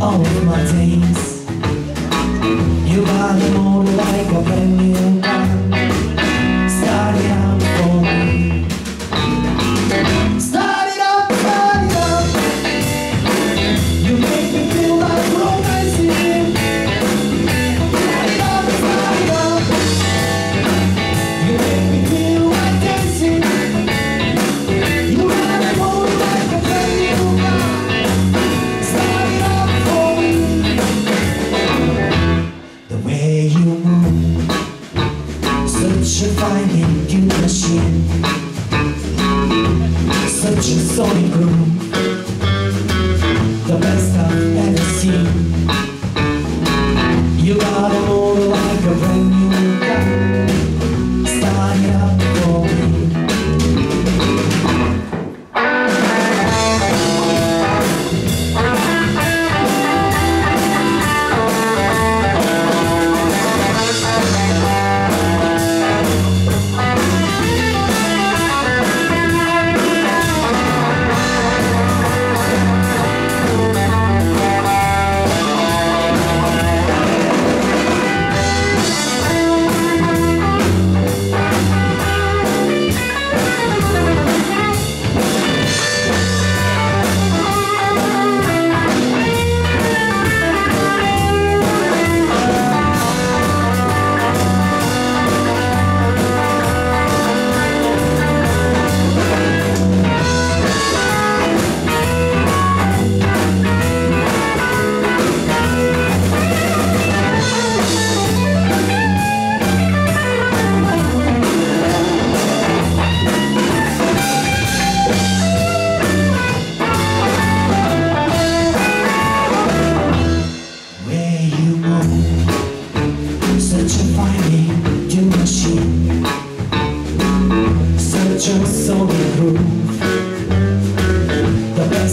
all of my days. You got me more Justifying you machine Such a sonic room.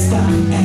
stop